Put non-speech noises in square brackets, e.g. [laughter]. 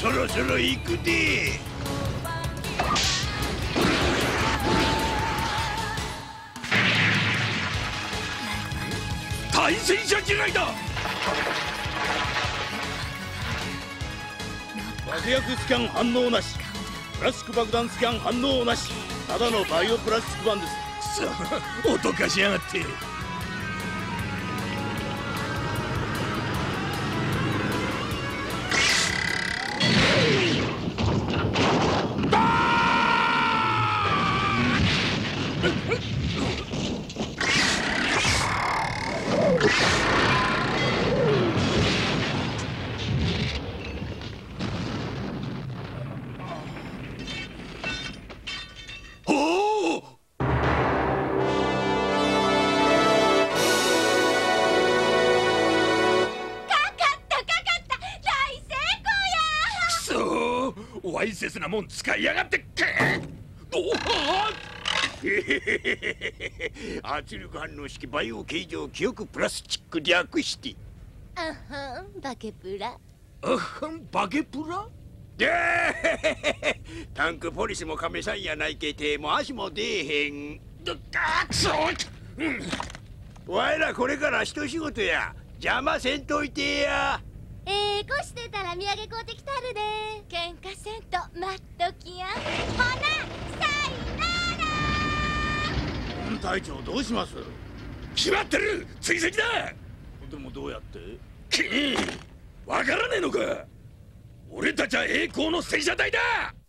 そろそろ行くで。対戦車違いだ。爆薬スキャン反応なし。プラスチック爆弾スキャン反応なし。ただのバイオプラスチック版です。くそ脅かしやがってわいせつなもん使いやがってっけおはへへへへへ圧力反応式バイオ形状記憶プラスチック略してあはんバケプラ。あはんバケプラ？で [laughs] タンクポリスも亀さんやないけ手も足も出えへん。どっかくそ、うん、わいらこれから一仕事や。邪魔せんといてや。ええこしてたら土産買うてきたるで。喧嘩せんと待っときや隊長どうします？決まってる！追跡だ！でもどうやって？キーわからねえのか！俺たちは栄光の戦車隊だ！で